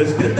business.